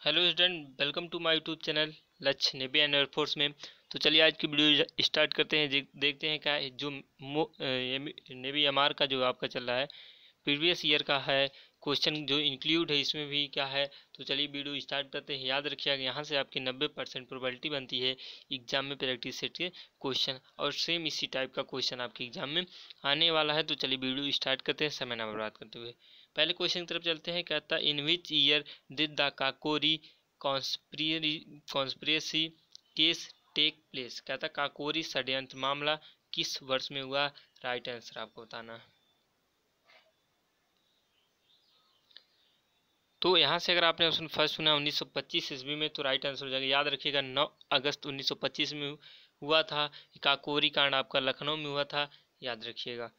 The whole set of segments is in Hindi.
Hello student, welcome to my YouTube channel Lakshya navy and air force में। तो चलिए आज की वीडियो स्टार्ट करते हैं देखते हैं क्या जो नेवी एम का जो आपका चल रहा है, प्रीवियस ईयर का है, क्वेश्चन जो इंक्लूड है, इसमें भी क्या है। तो चलिए वीडियो स्टार्ट करते हैं। याद रखिएगा यहाँ से आपकी नब्बे परसेंट प्रोबेबिलिटी बनती है एग्ज़ाम में प्रैक्टिस सेट के क्वेश्चन और सेम इसी टाइप का क्वेश्चन आपके एग्ज़ाम में आने वाला है। तो चलिए वीडियो स्टार्ट करते हैं, समय ना बर्बाद करते हुए। पहले क्वेश्चन की तरफ़ चलते हैं। कहता in which year did the Kakori conspiracy case take place कहता काकोरी षड्यंत्र मामला किस वर्ष में हुआ? राइट आंसर आपको बताना तो यहाँ से अगर आपने ऑप्शन फ़र्स्ट सुना 1925 ईस्वी में तो राइट आंसर हो जाएगा। याद रखिएगा 9 अगस्त 1925 में हुआ था, काकोरी कांड आपका लखनऊ में हुआ था। याद रखिएगा।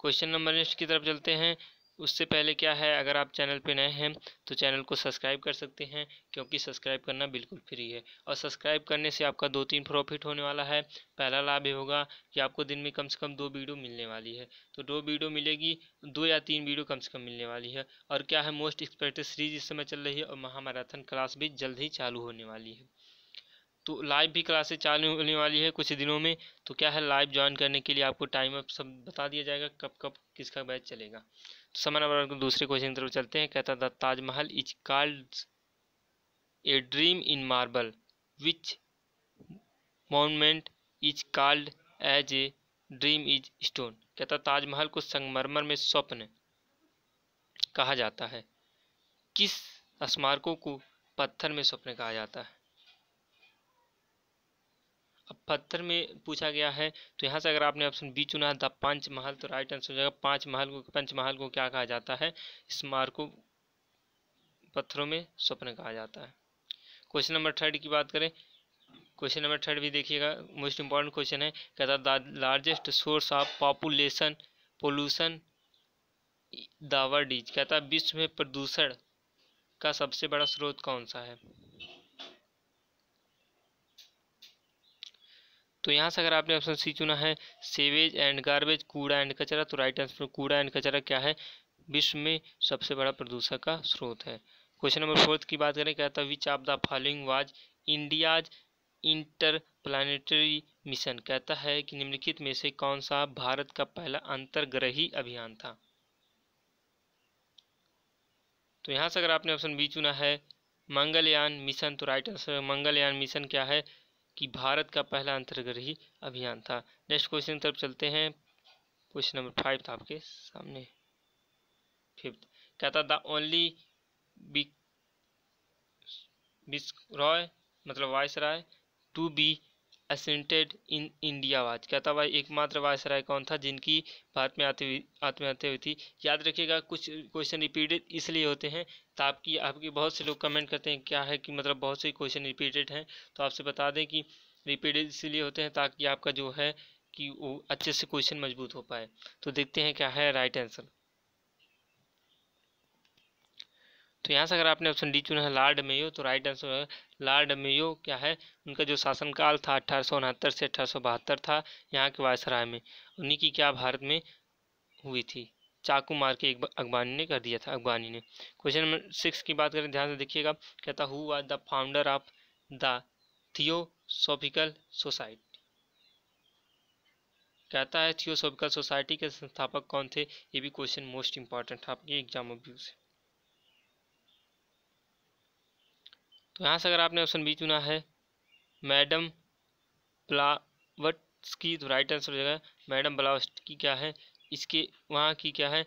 क्वेश्चन नंबर नेक्स्ट की तरफ़ चलते हैं। उससे पहले क्या है, अगर आप चैनल पे नए हैं तो चैनल को सब्सक्राइब कर सकते हैं, क्योंकि सब्सक्राइब करना बिल्कुल फ्री है। और सब्सक्राइब करने से आपका दो तीन प्रॉफिट होने वाला है। पहला लाभ ये होगा कि आपको दिन में कम से कम दो वीडियो मिलने वाली है। तो दो वीडियो मिलेगी, दो या तीन वीडियो कम से कम मिलने वाली है। और क्या है, मोस्ट एक्सपेक्टेड सीरीज़ इस समय चल रही है और महामैराथन क्लास भी जल्द ही चालू होने वाली है। तो लाइव भी क्लासेस चालू होने वाली है कुछ दिनों में। तो क्या है, लाइव ज्वाइन करने के लिए आपको टाइम अब सब बता दिया जाएगा कब कब किसका बैच चलेगा। समय नंबर दूसरे क्वेश्चन की तरफ़ चलते हैं। कहता था Taj Mahal is called a dream in marble which monument is called as a dream is stone कहता ताजमहल को संगमरमर में स्वप्न कहा जाता है। किस स्मारकों को पत्थर में स्वप्न कहा जाता है? अब पत्थर में पूछा गया है तो यहाँ से अगर आपने ऑप्शन बी चुना है, द पंच महल तो राइट आंसर हो जाएगा, पाँच महल को, पंच महल को क्या कहा जाता है? स्मार को पत्थरों में स्वप्न कहा जाता है। क्वेश्चन नंबर थर्ड की बात करें क्वेश्चन नंबर थर्ड भी देखिएगा मोस्ट इंपॉर्टेंट क्वेश्चन है, कहता the largest source of population pollution the world is कहता विश्व में प्रदूषण का सबसे बड़ा स्रोत कौन सा है? तो यहाँ से अगर आपने ऑप्शन सी चुना है सेवेज एंड गार्बेज कूड़ा एंड कचरा तो राइट आंसर कूड़ा एंड कचरा क्या है? विश्व में सबसे बड़ा प्रदूषक का स्रोत है। क्वेश्चन नंबर फोर्थ की बात करें, कहता which of the following was India's interplanetary mission कहता है कि निम्नलिखित में से कौन सा भारत का पहला अंतर्ग्रही अभियान था? तो यहाँ से अगर आपने ऑप्शन बी चुना है, मंगलयान मिशन तो राइट आंसर मंगलयान मिशन क्या है? कि भारत का पहला अंतर्ग्रही अभियान था। नेक्स्ट क्वेश्चन तरफ़ चलते हैं। क्वेश्चन नंबर फाइव था आपके सामने। फिफ्थ कहता द ओनली बिस्क रॉय मतलब viceroy to be assassinated in India was कहता भाई? एकमात्र वायसराय कौन था जिनकी भारत में आती हुई आत्महत्या हुई थी? याद रखिएगा, कुछ क्वेश्चन रिपीटेड इसलिए होते हैं तो आपकी आपकी बहुत से लोग कमेंट करते हैं, क्या है कि मतलब बहुत से क्वेश्चन रिपीटेड हैं। तो आपसे बता दें कि रिपीटेड इसलिए होते हैं ताकि आपका जो है कि वो अच्छे से क्वेश्चन मज़बूत हो पाए। तो देखते हैं क्या है राइट आंसर तो यहाँ से अगर आपने ऑप्शन डी चुना है, लार्ड मेयो तो राइट आंसर लॉर्ड मेयो क्या है? उनका जो शासनकाल था अठारह से अठारह था, यहाँ के वायसराय में। उन्हीं की क्या भारत में हुई थी? चाकू मार के एक अगबानी ने कर दिया था, अगबानी ने। क्वेश्चन नंबर सिक्स की बात करें, ध्यान से देखिएगा। कहता who was the founder of the theosophical society कहता है थियोसॉफिकल सोसाइटी के संस्थापक कौन थे? ये भी क्वेश्चन मोस्ट इंपॉर्टेंट था आपके एग्ज़ाम ऑफ़ व्यू से तो यहाँ से अगर आपने ऑप्शन बी चुना है, मैडम की तो राइट आंसर हो जाएगा, मैडम की क्या है? इसके, वहाँ की क्या है?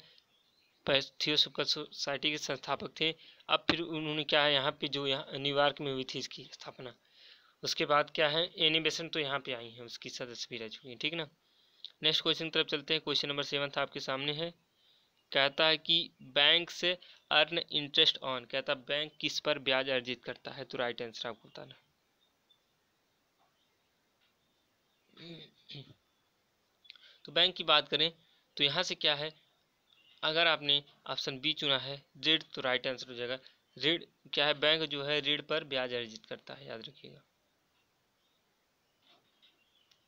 थियोसॉफिकल सोसाइटी के संस्थापक थे। अब फिर उन्होंने क्या है, यहाँ पे जो यहाँ न्यूयॉर्क में हुई थी इसकी स्थापना। उसके बाद क्या है? एनिमेशन तो यहाँ पे आई है, उसकी सदस्य भी रह चुकी है, ठीक ना? नेक्स्ट क्वेश्चन तरफ़ चलते हैं। क्वेश्चन नंबर सेवन था, आपके सामने है। कहता है कि बैंक से अर्न इंटरेस्ट ऑन कहता है बैंक किस पर ब्याज अर्जित करता है? तो राइट आंसर आपको बताना तो बैंक की बात करें तो यहाँ से क्या है? अगर आपने ऑप्शन बी चुना है, ऋण तो राइट आंसर हो जाएगा। ऋण क्या है? बैंक जो है ऋण पर ब्याज अर्जित करता है, याद रखिएगा।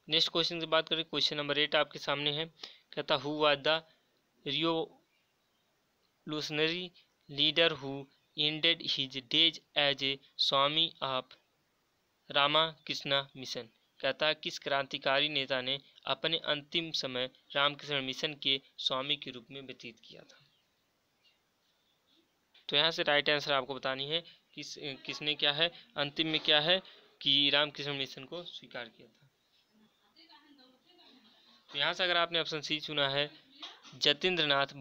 नेक्स्ट क्वेश्चन की बात करें क्वेश्चन नंबर एट आपके सामने है। कहता who was the Rio revolutionary leader who ended his days as a swami of Ramakrishna mission कहता किस क्रांतिकारी नेता ने अपने अंतिम समय रामकृष्ण मिशन के स्वामी के रूप में व्यतीत किया था। तो यहाँ से राइट आंसर आपको बतानी है किस किसने क्या है, अंतिम में क्या है कि रामकृष्ण मिशन को स्वीकार किया था। तो यहाँ से अगर आपने ऑप्शन सी चुना है जतेंद्र नाथ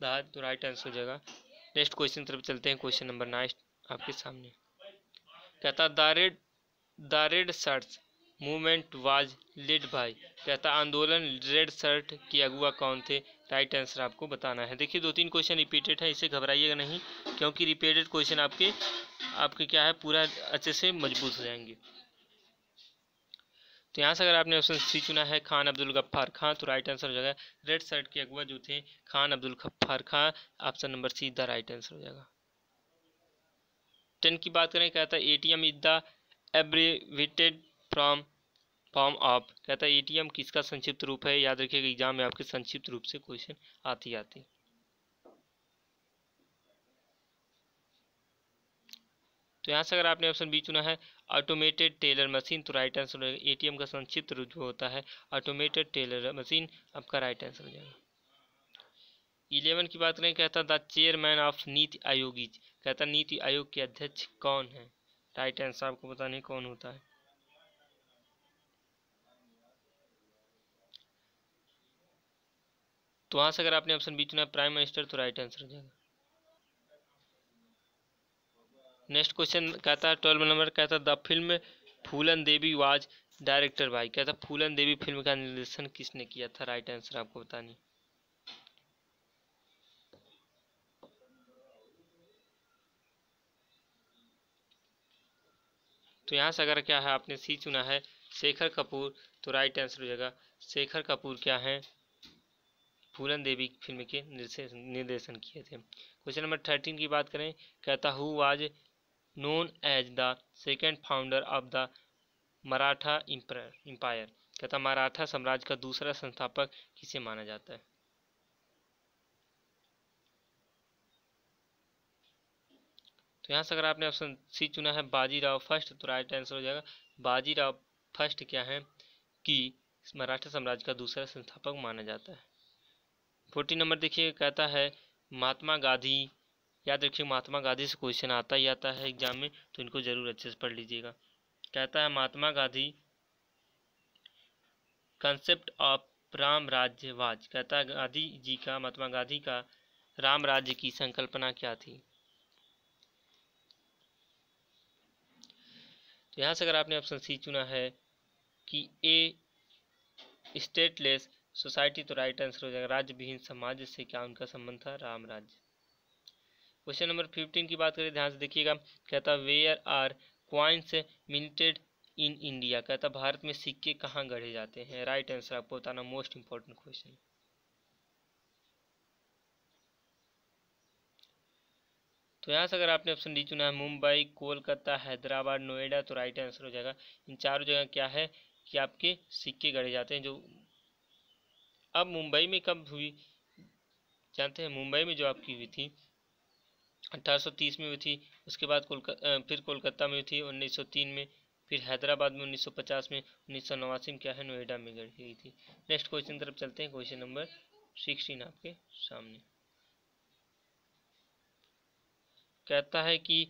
बंदोपाध्याय तो राइट आंसर हो जाएगा। नेक्स्ट क्वेश्चन तरफ़ चलते हैं क्वेश्चन नंबर नाइन आपके सामने। कहता the red the red shirts movement was led by कहता, आंदोलन रेड शर्ट की अगुआ कौन थे? राइट आंसर आपको बताना है। देखिए, दो तीन क्वेश्चन रिपीटेड है, इसे घबराइएगा नहीं, क्योंकि रिपीटेड क्वेश्चन आपके आपके क्या है, पूरा अच्छे से मज़बूत हो जाएँगे। तो यहाँ से अगर आपने ऑप्शन सी चुना है, खान अब्दुल गफ्फार खान तो राइट आंसर हो जाएगा रेड शर्ट के अगुआ जो थे, Khan Abdul Ghaffar Khan option number C the right answer हो जाएगा। टेन की बात करें, कहता है A T M is the abbreviated from form of कहता है एटीएम किसका संक्षिप्त रूप है? याद रखिएगा एग्ज़ाम में आपके संक्षिप्त रूप से क्वेश्चन आती आती तो यहाँ से अगर आपने ऑप्शन बी चुना है ऑटोमेटेड टेलर मशीन तो राइट आंसर हो जाएगा एटीएम का संक्षिप्त रूप होता है ऑटोमेटेड टेलर मशीन आपका राइट आंसर हो जाएगा। इलेवन की बात करें, कहता the chairman of NITI Aayog कहता, नीति आयोग के अध्यक्ष कौन है? राइट आंसर आपको बताने कौन होता है। तो वहाँ से अगर आपने ऑप्शन बी चुना प्राइम मिनिस्टर तो राइट आंसर हो जाएगा। नेक्स्ट क्वेश्चन कहता है ट्वेल्व नंबर कहता है the film Phoolan Devi was director भाई कहता फूलन देवी फ़िल्म का निर्देशन किसने किया था? राइट आंसर आपको बतानी तो यहाँ से अगर क्या है, आपने सी चुना है, शेखर कपूर तो राइट आंसर हो जाएगा, शेखर कपूर क्या है? फूलन देवी फ़िल्म के निर्देशन किए थे। क्वेश्चन नंबर थर्टीन की बात करें, कहता who was known as the second founder of the Maratha empire कहता मराठा साम्राज्य का दूसरा संस्थापक किसे माना जाता है? तो यहाँ से अगर आपने ऑप्शन सी चुना है, बाजीराव फ़र्स्ट तो राइट आंसर हो जाएगा। बाजीराव फ़र्स्ट क्या है? कि मराठा साम्राज्य का दूसरा संस्थापक माना जाता है। फोर्टी नंबर देखिए, कहता है, महात्मा गांधी याद रखिए, महात्मा गांधी से क्वेश्चन आता ही आता है एग्ज़ाम में तो इनको ज़रूर अच्छे से पढ़ लीजिएगा। कहता है, महात्मा गांधी कंसेप्ट ऑफ़ राम राज्यवाज। कहता है, गांधी जी का, महात्मा गांधी का राम राज्य की संकल्पना क्या थी? तो यहाँ से अगर आपने ऑप्शन सी चुना है कि ए स्टेटलेस सोसाइटी तो राइट आंसर हो जाएगा। राज्य विहीन समाज से क्या उनका संबंध था? राम राज्य। क्वेश्चन नंबर फिफ्टीन की बात करें, ध्यान से देखिएगा। कहता where are coins minted in India कहता, भारत में सिक्के कहाँ गढ़े जाते हैं? राइट आंसर आपको बताना मोस्ट इंपॉर्टेंट क्वेश्चन तो यहाँ से अगर आपने ऑप्शन डी चुना है, मुंबई, कोलकाता, हैदराबाद, नोएडा तो राइट आंसर हो जाएगा। इन चारों जगह क्या है कि आपके सिक्के गढ़े जाते हैं जो अब मुंबई में कब हुई? जानते हैं, मुंबई में जो आपकी हुई थी 1830 में हुई थी, उसके बाद कोलकाता फिर कोलकाता में हुई थी 1903 में, फिर हैदराबाद में 1950 में, उन्नीस में क्या है, नोएडा में गई थी। नेक्स्ट क्वेश्चन तरफ़ चलते हैं क्वेश्चन नंबर सिक्सटीन आपके सामने। कहता है कि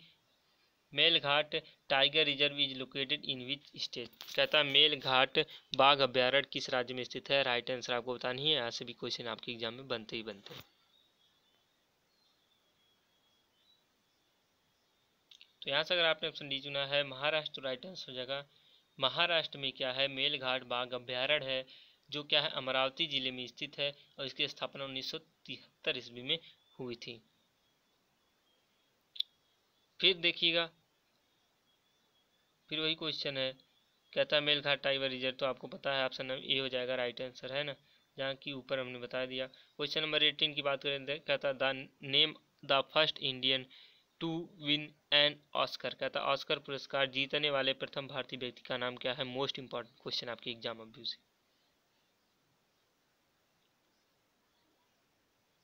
Melghat tiger reserve is located in which state. कहता है मेलघाट बाघ अभ्यारण्य किस राज्य में स्थित है? राइट आंसर आपको बतानी है, यहाँ से भी क्वेश्चन आपके एग्ज़ाम में बनते ही बनते हैं। तो यहाँ से अगर आपने ऑप्शन डी चुना है, महाराष्ट्र राइट आंसर हो जाएगा। महाराष्ट्र में क्या है? मेलघाट बाघ अभ्यारण्य है, जो क्या है? अमरावती ज़िले में स्थित है और इसकी स्थापना उन्नीस सौ ईस्वी में हुई थी। फिर देखिएगा, फिर वही क्वेश्चन है। कहता है, मेलघाट टाइगर रिज़र्व तो आपको पता है ऑप्शन ए हो जाएगा राइट आंसर है ना? जहाँ की ऊपर हमने बता दिया। क्वेश्चन नंबर एटीन की बात करें, कहता the name the first Indian to win an Oscar कहता है ऑस्कर पुरस्कार जीतने वाले प्रथम भारतीय व्यक्ति का नाम क्या है? मोस्ट इंपॉर्टेंट क्वेश्चन आपके एग्ज़ाम अभ्यू से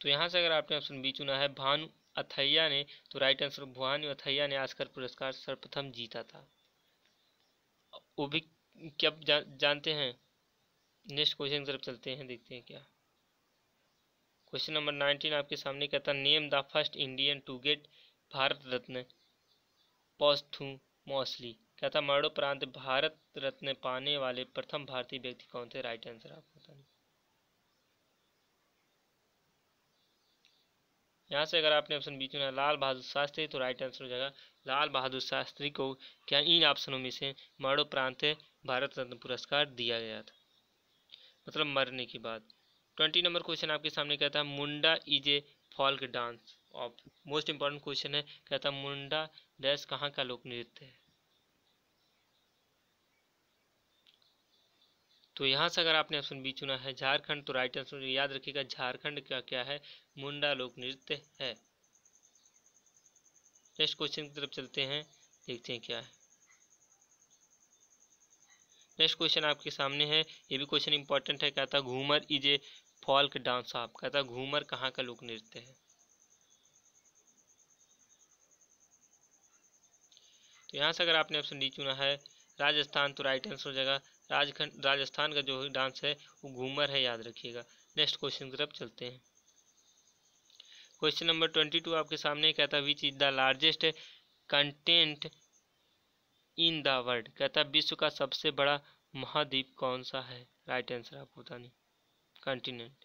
तो यहाँ से अगर आपने ऑप्शन बी चुना है भानु अथैया ने तो राइट आंसर भानु अथैया ने ऑस्कर पुरस्कार सर्वप्रथम जीता था। वो भी क्या जा, जानते हैं? नेक्स्ट क्वेश्चन तरफ़ चलते हैं देखते हैं क्या। क्वेश्चन नंबर नाइनटीन आपके सामने कहता name the first Indian to get Bharat Ratna mostly कहता मरणोपरांत भारत रत्न पाने वाले प्रथम भारतीय व्यक्ति कौन थे? राइट आंसर आपको बताना यहाँ से अगर आपने ऑप्शन बी चुना लाल बहादुर शास्त्री तो राइट आंसर हो जाएगा, लाल बहादुर शास्त्री को क्या इन ऑप्शनों में से मरणोपरांत भारत रत्न पुरस्कार दिया गया था? मतलब मरने के बाद। ट्वेंटी नंबर क्वेश्चन आपके सामने कहता है, Munda is a folk dance. Most important question है, कहता मुंडा डैश कहाँ का लोक नृत्य है? तो यहाँ से अगर आपने ऑप्शन बी चुना है, झारखंड तो राइट आंसर याद रखिएगा, झारखंड का क्या है? मुंडा लोक नृत्य है। नेक्स्ट क्वेश्चन की तरफ़ चलते हैं, देखते हैं क्या है। नेक्स्ट क्वेश्चन आपके सामने है, ये भी क्वेश्चन इंपॉर्टेंट है, कहता Ghoomar is a folk dance आप कहता घूमर कहाँ का लोक नृत्य है? तो यहाँ से अगर आपने ऑप्शन डी चुना है, राजस्थान तो राइट आंसर हो जाएगा। राजखंड, राजस्थान का जो डांस है, वो घूमर है, याद रखिएगा। नेक्स्ट क्वेश्चन की तरफ़ चलते हैं। क्वेश्चन नंबर ट्वेंटी टू आपके सामने कहता है which is the largest continent in the world कहता विश्व का सबसे बड़ा महाद्वीप कौन सा है? राइट आंसर आपको पता नहीं कंटिनेंट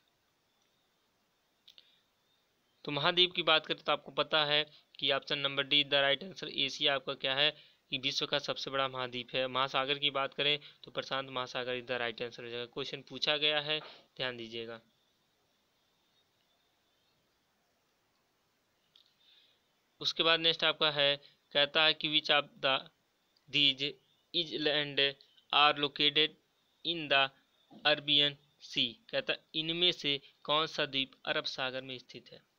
तो महाद्वीप की बात करें तो आपको पता है कि option number D, the right answer Asia आपका क्या है? कि विश्व का सबसे बड़ा महाद्वीप है। महासागर की बात करें तो प्रशांत महासागर इज़ द राइट आंसर हो जाएगा। क्वेश्चन पूछा गया है, ध्यान दीजिएगा। उसके बाद नेक्स्ट आपका है, कहता है कि which of the these island are located in the Arabian Sea कहता इनमें से कौन सा द्वीप अरब सागर में स्थित है?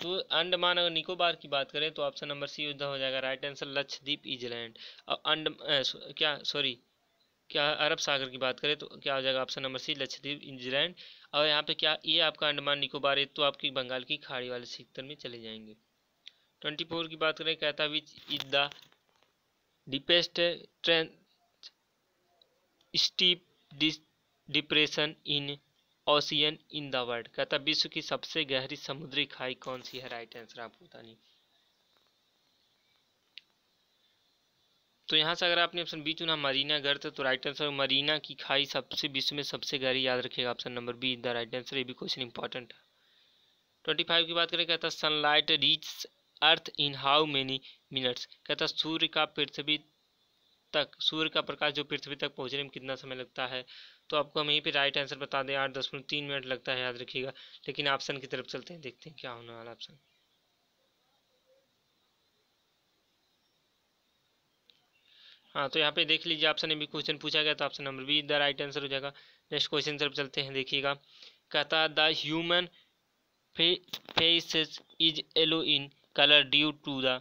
तो अंडमान, अगर निकोबार की बात करें तो ऑप्शन नंबर सी युद्ध हो जाएगा राइट आंसर लक्षद्वीप इजलैंड और अंड क्या सॉरी क्या अरब सागर की बात करें तो क्या हो जाएगा option number C Lakshadweep England और यहाँ पे क्या, ये आपका अंडमान, निकोबार है तो आपकी बंगाल की खाड़ी वाले क्षेत्र में चले जाएँगे। ट्वेंटी फोर की बात करें कहता which is the deepest train steep depression in ocean in the world कहता, विश्व की सबसे गहरी समुद्री खाई कौन सी है? राइट आंसर आपको बतानी तो यहाँ से अगर आपने ऑप्शन बी चुना मरीना गर्त तो राइट आंसर मरीना की खाई सबसे, विश्व में सबसे गहरी याद रखिएगा option number B the right answer ये भी क्वेश्चन इंपॉर्टेंट है। ट्वेंटी फाइव की बात करें, कहता sunlight reach earth in how many minutes कहता, सूर्य का पृथ्वी तक, सूर्य का प्रकाश जो पृथ्वी तक पहुँचने में कितना समय लगता है? तो आपको हम यहीं पे राइट आंसर बता दें, आठ मिनट तीन मिनट लगता है, याद रखिएगा। लेकिन ऑप्शन की तरफ़ चलते हैं, देखते हैं क्या होने वाला ऑप्शन हाँ तो यहाँ पे देख लीजिए ऑप्शन भी क्वेश्चन पूछा गया तो option number B the right answer हो जाएगा। नेक्स्ट क्वेश्चन तरफ़ चलते हैं, देखिएगा। कहता the human face is yellow in colour due to the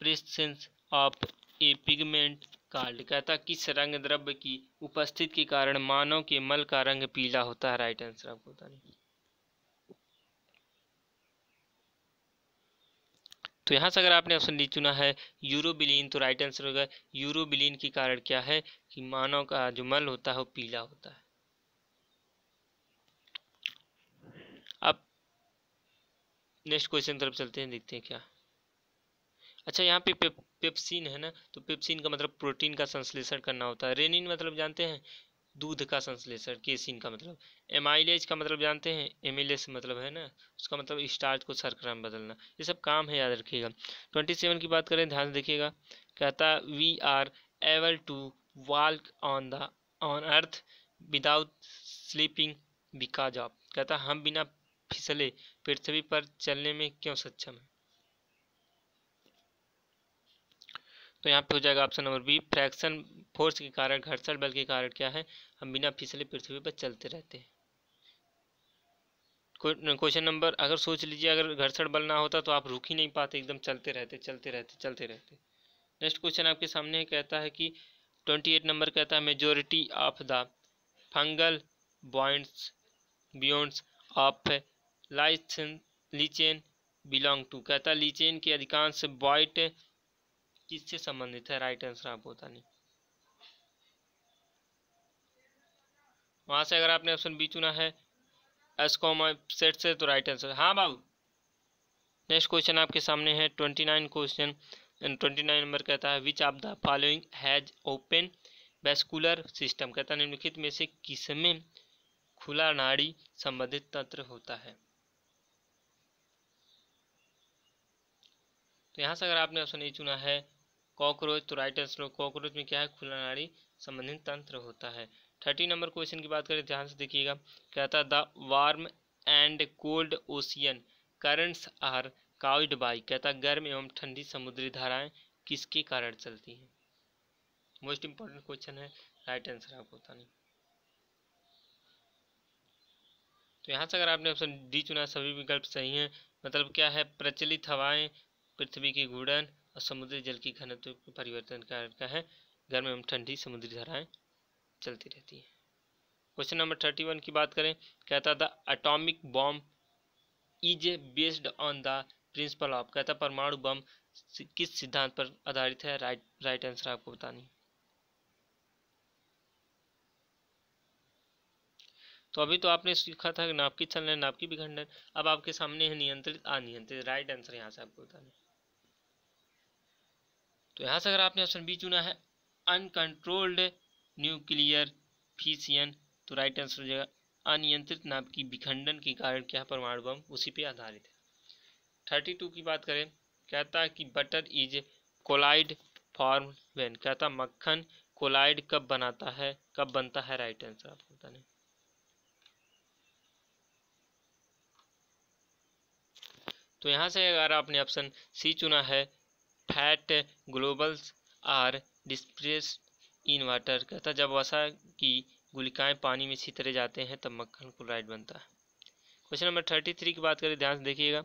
presence of a pigment card कहता किस रंग द्रव्य की उपस्थिति के कारण मानव के मल का रंग पीला होता है। राइट आंसर आपको बता दें। तो यहाँ से अगर आपने ऑप्शन डी चुना है, यूरोबिलीन तो राइट आंसर होगा, यूरोबिलीन के कारण क्या है कि मानव का जो मल होता है वो पीला होता है। अब नेक्स्ट क्वेश्चन तरफ़ चलते हैं, देखते हैं क्या। अच्छा यहाँ पे पेप्सिन है ना? तो पेप्सिन का मतलब प्रोटीन का संश्लेषण करना होता है। रेनिन मतलब जानते हैं? दूध का संश्लेषण, केसिन का मतलब। एमाइलेज का मतलब जानते हैं? एमिलेस मतलब है ना? उसका मतलब स्टार्च को शर्करा में बदलना। ये सब काम है, याद रखिएगा। ट्वेंटी सेवन की बात करें, ध्यान से देखिएगा। कहता we are able to walk on the on earth without slipping because of कहता, हम बिना फिसले पृथ्वी पर चलने में क्यों सक्षम है? तो यहाँ पे हो जाएगा option number B friction force के कारण, घर्षण बल के कारण क्या है? हम बिना फिसले पृथ्वी पर चलते रहते हैं। क्वेश्चन नंबर अगर सोच लीजिए, अगर घर्षण बल ना होता तो आप रुक ही नहीं पाते, एकदम चलते रहते चलते रहते चलते रहते। नेक्स्ट क्वेश्चन आपके सामने कहता है कि ट्वेंटी एट नंबर कहता है majority of the fungal बॉइंट्स बियॉन्ड्स of lichens lichen belong to कहता है लीचेन के अधिकांश बॉइट किससे संबंधित है? राइट आंसर आप नहीं। वहाँ से अगर आपने ऑप्शन बी चुना है एसकॉमा सेट से तो राइट आंसर हाँ बाबू। नेक्स्ट क्वेश्चन आपके सामने है twenty nine question twenty nine number कहता है which of the following has open vascular system कहता है, निम्नलिखित में से किसमें खुला नाड़ी संबंधित तंत्र होता है? तो यहाँ से अगर आपने ऑप्शन ए चुना है कॉकरोच तो राइट आंसर कॉकरोच में क्या है? खुला नाड़ी संबंधित तंत्र होता है। थर्टी नंबर क्वेश्चन की बात करें, ध्यान से देखिएगा। कहता, the warm and cold ocean currents are caused by कहता, गर्म एवं ठंडी समुद्री धाराएँ किसके कारण चलती हैं? मोस्ट इंपॉर्टेंट क्वेश्चन है राइट आंसर आपको होता नहीं। तो यहाँ से अगर आपने ऑप्शन डी चुना, सभी विकल्प सही हैं। मतलब क्या है? प्रचलित हवाएँ, पृथ्वी की घूर्णन और समुद्री जल की घनत्व के परिवर्तन का है? गर्म एवं ठंडी समुद्री धाराएँ चलती रहती है। क्वेश्चन नंबर थर्टी वन की बात करें, कहता the atomic bomb is based on the principle of कहता, परमाणु बम किस सिद्धांत पर आधारित है? राइट राइट आंसर आपको बतानी तो अभी तो आपने सीखा था नापकी चलन नापकी विखंडन अब आपके सामने है नियंत्रित, अनियंत्रित। राइट आंसर यहाँ से आपको बताना तो यहाँ से अगर आपने ऑप्शन बी चुना है अनकंट्रोल्ड न्यूक्लियर फीसियन तो राइट आंसर हो जाएगा, अनियंत्रित नाप की विखंडन के कारण क्या परमाणु बम उसी पे आधारित है। थर्टी टू की बात करें कहता है कि butter is colloid form when कहता मक्खन कोलाइड कब बनाता है, कब बनता है राइट आंसर आपको बताने तो यहाँ से अगर आपने ऑप्शन सी चुना है fat globules are dispersed in water कहता जब वसा की गुलिकाएँ पानी में छितरे जाते हैं, तब मक्खन क्लोराइड बनता है। क्वेश्चन नंबर थर्टी थ्री की बात करें, ध्यान से देखिएगा।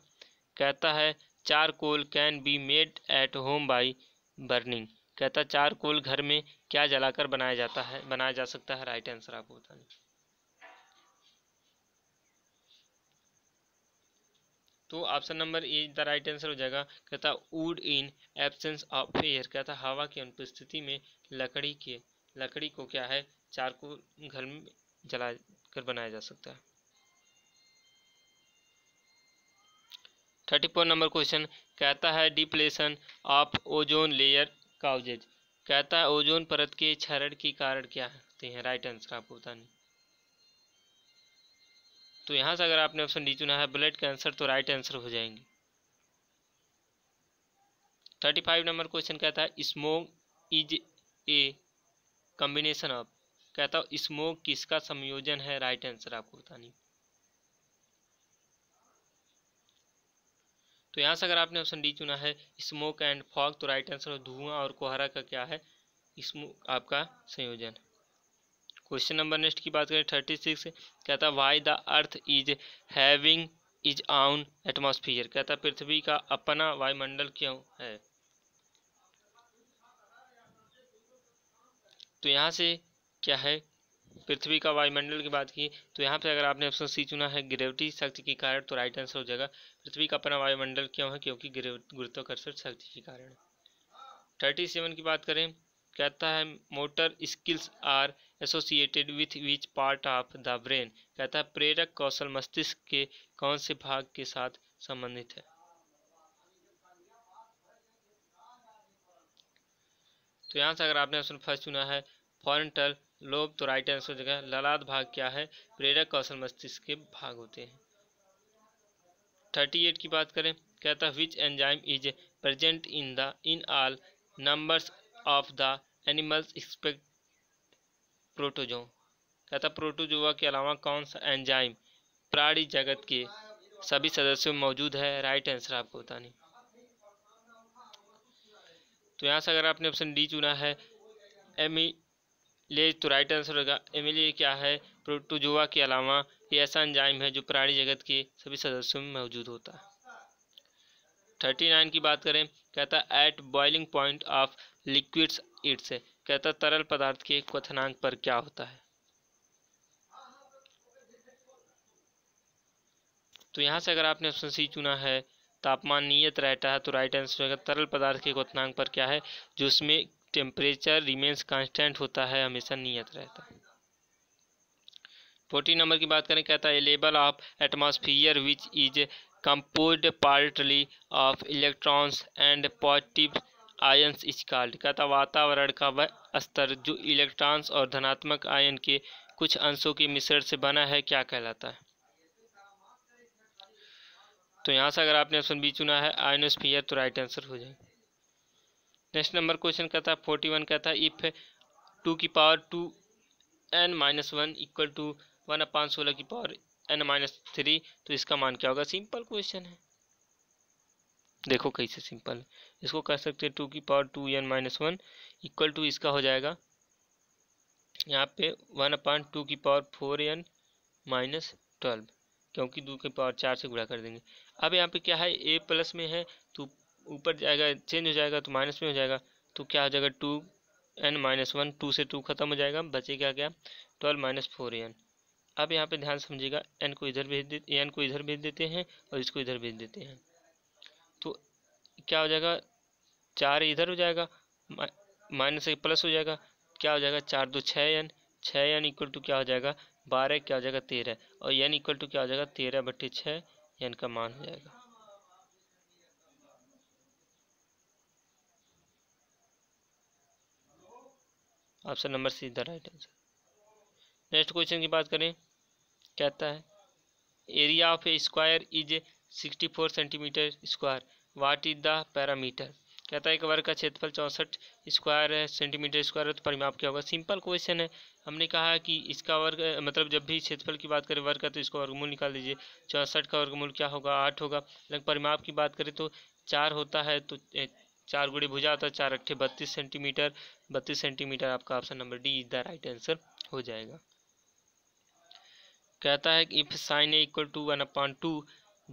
कहता है, charcoal can be made at home by burning. कहता चार कोल घर में क्या जलाकर बनाया जाता है, बनाया जा सकता है? राइट आंसर आपको बताने तो option number A the right answer हो जाएगा। कहता wood in absence of air कहता, हवा की अनुपस्थिति में लकड़ी के, लकड़ी को क्या है? चार को घर में जला, कर बनाया जा सकता है। थर्टी फोर नंबर क्वेश्चन कहता है depletion of ozone layer causes कहता है ओजोन परत के क्षरण के कारण क्या होते हैं? राइट आंसर आपको बताने तो यहाँ से अगर आपने ऑप्शन डी चुना है ब्लड कैंसर तो राइट आंसर हो जाएँगे। थर्टी फाइव नंबर क्वेश्चन कहता है smoke is a combination of कहता हूँ स्मोक किसका संयोजन है? राइट आंसर आपको बतानी। तो यहाँ से अगर आपने ऑप्शन डी चुना है स्मोक एंड फॉग तो राइट आंसर धुआँ और कोहरा का क्या है? स्मोक आपका संयोजन क्वेश्चन नंबर नेक्स्ट की बात करें थर्टी सिक्स कहता why the earth is having is on atmosphere कहता पृथ्वी का अपना वायुमंडल क्यों है? तो यहाँ से क्या है? पृथ्वी का वायुमंडल की बात की तो यहाँ पे अगर आपने ऑप्शन सी चुना है ग्रेविटी शक्ति के कारण तो राइट आंसर हो जाएगा, पृथ्वी का अपना वायुमंडल क्यों है? क्योंकि गुरुत्वाकर्षण शक्ति के कारण थर्टी सेवन की बात करें, कहता है motor skills are associated with which part of the brain कहता है, प्रेरक कौशल मस्तिष्क के कौन से भाग के साथ संबंधित है? तो यहाँ से अगर आपने ऑप्शन फ़र्स्ट चुना है फॉरेंटल लोब तो राइट आंसर जगह ललाद भाग क्या है? प्रेरक कौशल मस्तिष्क के भाग होते हैं। थर्टी एट की बात करें, कहता है which enzyme is present in the in all numbers of the animals expect protozoa कहता प्रोटोजोआ के अलावा कौन सा एंजाइम प्राणी जगत के सभी सदस्यों में मौजूद है? राइट आंसर आपको बतानी। तो यहाँ से अगर आपने ऑप्शन डी चुना है एमिलेज तो राइट आंसर होगा। एमिले क्या है? प्रोटोजोआ के अलावा ये ऐसा एंजाइम है जो प्राणी जगत के सभी सदस्यों में मौजूद होता है। थर्टी नाइन की बात करें, कहता है at boiling point of liquids its कहता, तरल पदार्थ के क्वथनांक पर क्या होता है? तो यहाँ से अगर आपने ऑप्शन सी चुना है, तापमान नियत रहता है तो राइट आंसर होगा, तरल पदार्थ के क्वथनांक पर क्या है? जो उसमें टेम्परेचर रिमेन्स कांस्टेंट होता है, हमेशा नियत रहता है। फोर्टीन नंबर की बात करें, कहता है label of atmosphere which is compose partly of electrons and positive ions is called कहता वातावरण का वह स्तर जो इलेक्ट्रॉन्स और धनात्मक आयन के कुछ अंशों के मिश्रण से बना है, क्या कहलाता है? तो यहाँ से अगर आपने ऑप्शन बी चुना है आयनोस्फियर तो राइट आंसर हो जाएगा। नेक्स्ट नंबर क्वेश्चन कहता है फोर्टी वन कहता है इफ़ टू की power two n minus one equal to one upon सोलह की पावर एन माइनस थ्री तो इसका मान क्या होगा? सिंपल क्वेश्चन है। देखो कैसे सिंपल इसको कह सकते हैं टू की power two n minus one equal to इसका हो जाएगा। यहाँ पे वन अपान टू की power four n minus twelve क्योंकि दो की पावर चार से गुणा कर देंगे। अब यहाँ पे क्या है? ए प्लस में है तो ऊपर जाएगा चेंज हो जाएगा तो माइनस में हो जाएगा तो क्या हो जाएगा? Two n minus one two से टू खत्म हो जाएगा बचेगा क्या ट्वेल्व माइनस फोर एन अब यहाँ पे ध्यान समझिएगा एन को इधर भेज देते एन को इधर भेज देते हैं और इसको इधर भेज देते हैं। क्या हो जाएगा? चार इधर हो जाएगा माइनस एक प्लस हो जाएगा, क्या हो जाएगा? चार दो छः एन छः एन इक्वल टू क्या हो जाएगा? बारह क्या हो जाएगा? तेरह और एन इक्वल टू क्या हो जाएगा? तेरह बट्टे छः एन का मान हो जाएगा। Option number C, the right answer. Next question की बात करें, कहता है, area of a square is sixty four centimetre square. What is the perimeter? कहता है एक वर्ग का क्षेत्रफल चौंसठ स्क्वायर है, सेंटीमीटर स्क्वायर है तो परिमाप क्या होगा? सिंपल क्वेश्चन है। हमने कहा कि इसका वर्ग मतलब जब भी क्षेत्रफल की बात करें, वर्ग का तो इसको वर्गमूल निकाल दीजिए। चौंसठ का वर्गमूल क्या होगा? आठ होगा। लेकिन परिमाप की बात करें तो चार होता है तो चार गुड़ी भुजा होता है, चार अट्ठे बत्तीस सेंटीमीटर। बत्तीस सेंटीमीटर आपका option number D is the right answer हो जाएगा। कहता है कि if sine A equal to one upon two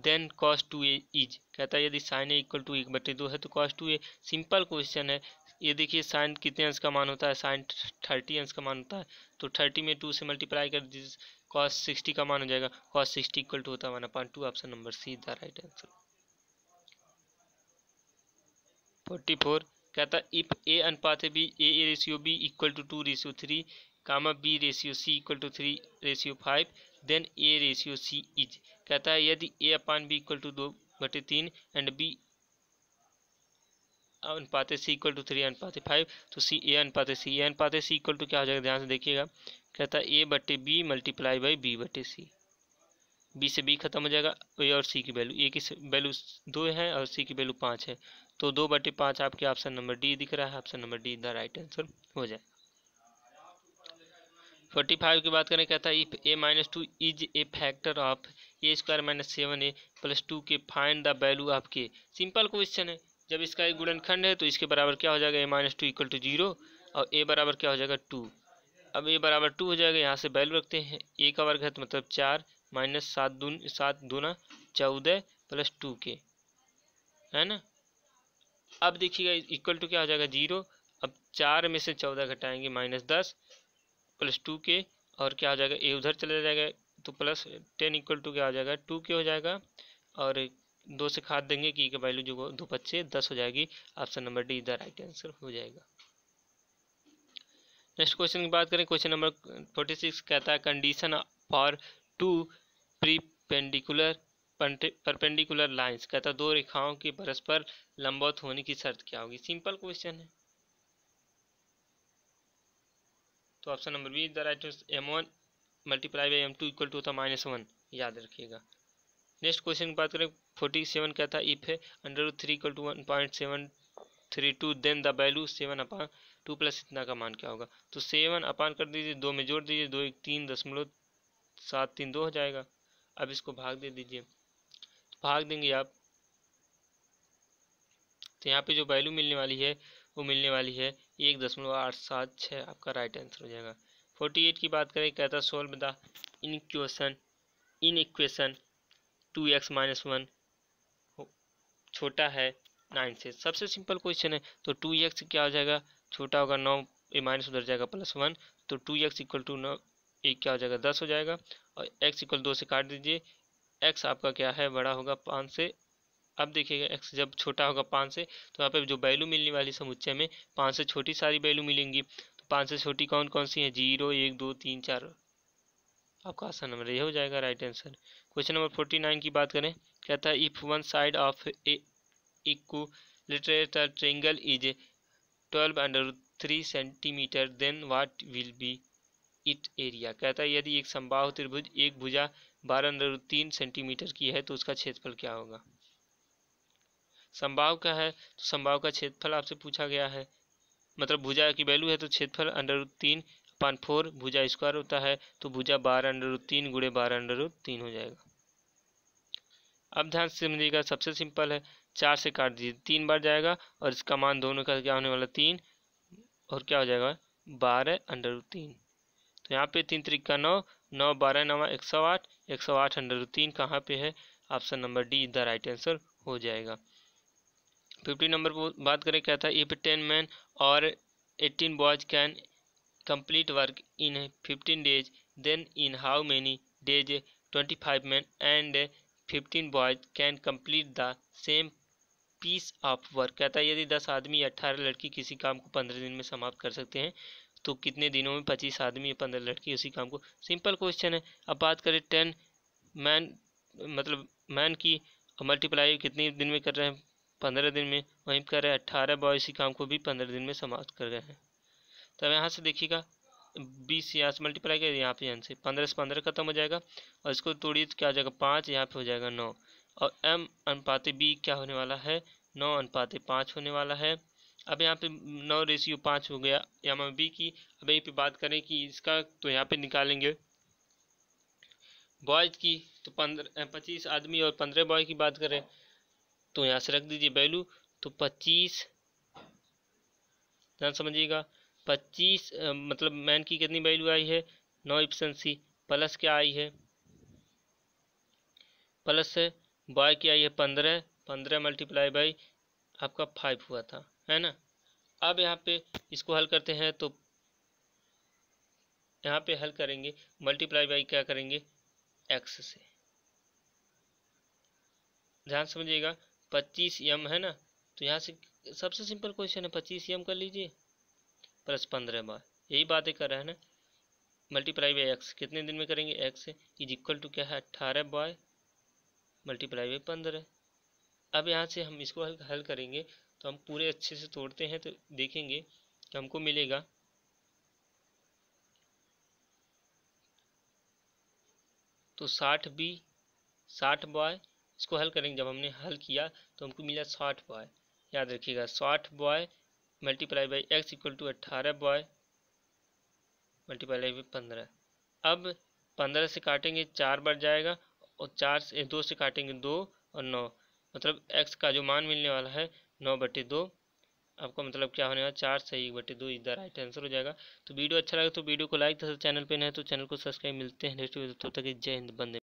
then cos two A is. कहता है यदि साइन ए इक्वल टू एक बटे दो है तो cos two A simple question है। ये देखिए साइन कितने अंश का मान होता है? साइन थर्टी अंश का मान होता है। तो थर्टी में टू से मल्टीप्लाई कर दीजिए, कॉस सिक्सटी का मान हो जाएगा। कॉस सिक्सटी इक्वल टू होता है one upon two option number C the right answer forty four कहता है इफ़ ए अनुपात है B A ratio B equal to two ratio three comma B ratio C equal to three ratio five then A ratio C is कहता है यदि A upon B equal to दो बटे तीन एंड बी अनुपात सी इक्वल टू थ्री अनुपात फाइव तो सी ए अनुपात सी ए अनुपात सी इक्वल टू क्या हो जाएगा? ध्यान से देखिएगा। कहता है ए बटे बी मल्टीप्लाई बाई बी बटे सी बी से बी खत्म हो जाएगा ए और सी की वैल्यू ए की वैल्यू दो है और सी की वैल्यू पाँच है। तो दो बटे पाँच आपके ऑप्शन नंबर डी दिख रहा है option number D the right answer हो जाए फोर्टी फाइव की बात करें, कहता है if A minus two is a factor of A square minus seven A plus two K find the value of K simple question है। जब इसका एक गुणनखंड है तो इसके बराबर क्या हो जाएगा? A minus two equal to zero और ए बराबर क्या हो जाएगा? टू अब ए बराबर टू हो जाएगा, यहाँ से वैल्यू रखते हैं। ए का वर्ग है तो मतलब चार माइनस सात दून, सात दूना चौदह प्लस टू के है ना? अब देखिएगा इक्वल टू क्या हो जाएगा? ज़ीरो अब चार में से चौदह घटाएँगे माइनस दस। प्लस टू के और क्या हो जाएगा? ए उधर चला जाएगा तो प्लस टेन इक्वल टू क्या हो जाएगा? टू के हो जाएगा? और दो से खाद देंगे की वैल्यू जो दो पच्चे दस हो जाएगी। Option number D the right answer हो जाएगा। नेक्स्ट क्वेश्चन की बात करें क्वेश्चन नंबर फोर्टी सिक्स कहता है condition for two perpendicular perpendicular lines कहता है, दो रेखाओं के परस्पर लंबवत होने की शर्त क्या होगी? सिंपल क्वेश्चन है। तो option number B the right M one multiply by M two equal to होता माइनस वन याद रखिएगा। नेक्स्ट क्वेश्चन की बात करें फोर्टी सेवन क्या था? इफ़ है under three equal to one point seven three two then the value seven upon two plus इतना का मान क्या होगा? तो सेवन अपान कर दीजिए, दो में जोड़ दीजिए, दो एक तीन दशमलव सात तीन, दो हो जाएगा। अब इसको भाग दे दीजिए। तो भाग देंगे आप। तो यहाँ पे जो वैल्यू मिलने वाली है, वो मिलने वाली है एक दशमलव आठ सात छः आपका राइट आंसर हो जाएगा। फोर्टी एट की बात करें, कहता solve the inequation inequation two x minus one छोटा है नाइन से। सबसे सिंपल क्वेश्चन है तो टू एक्स क्या हो जाएगा? छोटा होगा नौ ए माइनस उधर जाएगा प्लस वन तो टू एक्स इक्वल टू नौ एक क्या हो जाएगा? दस हो जाएगा। और एक्स इक्वल दो से काट दीजिए एक्स आपका क्या है? बड़ा होगा पाँच से अब देखिएगा एक्स जब छोटा होगा पाँच से तो यहाँ पे जो वैल्यू मिलने वाली समुच्चय में पाँच से छोटी सारी वैल्यू मिलेंगी। तो पाँच से छोटी कौन कौन सी है? ज़ीरो, एक, दो, तीन, चार। आपका आसान नंबर ये हो जाएगा right answer question number forty nine की बात करें कहता है if one side of a equilateral triangle is twelve under three centimetre then what will be it area कहता है यदि एक संभाव त्रिभुज एक भुजा बारह अंडर तीन सेंटीमीटर की है तो उसका क्षेत्रफल क्या होगा? संभाव का है तो संभाव का क्षेत्रफल आपसे पूछा गया है। मतलब भुजा की वैल्यू है तो क्षेत्रफल अंडर तीन पान फोर भुजा स्क्वायर होता है तो भुजा बारह अंडर तीन गुड़े बारह अंडर तीन हो जाएगा। अब ध्यान से समझिएगा सबसे सिंपल है, चार से काट दीजिए, तीन बार जाएगा और इसका मान दोनों का क्या होने वाला तीन, और क्या हो जाएगा, बारह अंडर तीन। तो यहाँ पे तीन तरीका नौ नौ, बारह, नवा, एक सौ आठ, एक सौ आठ अंडर तीन कहाँ पे है option number D the right answer हो जाएगा। फिफ्टी नंबर पर बात करें, क्या था? इफ़ टेन मैन और eighteen boys can complete work in fifteen days then in how many days twenty five man and fifteen boys can complete the same piece of work कहता है यदि दस आदमी या अट्ठारह लड़की किसी काम को पंद्रह दिन में समाप्त कर सकते हैं तो कितने दिनों में पच्चीस आदमी या पंद्रह लड़की उसी काम को? सिंपल क्वेश्चन है। अब बात करें टेन मैन मतलब मैन की मल्टीप्लाई कितने दिन में कर रहे हैं? पंद्रह दिन में, वहीं कर रहे हैं अट्ठारह बॉय इसी काम को भी पंद्रह दिन में समाप्त कर गए हैं। तो अब यहाँ से देखिएगा, बीस यहाँ से मल्टीप्लाई कर, यहाँ पे यहाँ से पंद्रह से पंद्रह खत्म हो जाएगा, और इसको तोड़िए तो क्या हो जाएगा, पाँच, यहाँ पे हो जाएगा नौ। और एम अनुपाते बी क्या होने वाला है? नौ अनुपाते पाँच होने वाला है। अब यहाँ पे नौ रेशियो पाँच हो गया, यहाँ बी की। अब यहीं पे बात करें कि इसका तो यहाँ पे निकालेंगे। बॉयज़ की तो पंद्रह, पच्चीस आदमी और पंद्रह बॉय की बात करें तो यहाँ से रख दीजिए वैल्यू तो पच्चीस, ध्यान समझिएगा, पच्चीस मतलब मैन की कितनी वैल्यू आई है? नौ इफिशेंसी प्लस क्या आई है? प्लस है बॉय की आई है पंद्रह पंद्रह मल्टीप्लाई बाई आपका फाइव हुआ था, है ना? अब यहाँ पे इसको हल करते हैं तो यहाँ पे हल करेंगे मल्टीप्लाई बाई क्या करेंगे? एक्स से। ध्यान समझिएगा पच्चीस एम है ना? तो यहाँ से सबसे सिंपल क्वेश्चन है, पच्चीस एम कर लीजिए। प्लस पंद्रह बार यही बातें कर रहे हैं ना? मल्टीप्लाई बाई एक्स कितने दिन में करेंगे? एक्स इज़ इक्वल टू क्या है? अट्ठारह बॉय मल्टीप्लाई बाई पंद्रह। अब यहाँ से हम इसको हल करेंगे। तो हम पूरे अच्छे से तोड़ते हैं तो देखेंगे कि हमको मिलेगा। तो साठ बी साठ बॉय इसको हल करेंगे। जब हमने हल किया तो हमको मिला साठ बॉय याद रखिएगा, साठ boy multiply by x equal to अट्ठारह बॉय मल्टीप्लाई बाई पंद्रह। अब पंद्रह से काटेंगे, चार बार जाएगा और चार से, दो से काटेंगे, दो और नौ। मतलब एक्स का जो मान मिलने वाला है, नौ बटे दो। आपका मतलब क्या होने वाला चार से एक बटे दो, इधर राइट आंसर हो जाएगा। तो वीडियो अच्छा लगे तो वीडियो को लाइक तथा चैनल पर नहीं तो चैनल को सब्सक्राइब मिलते हैं नेक्स्ट वीडियो तब तक जय हिंद, बंदे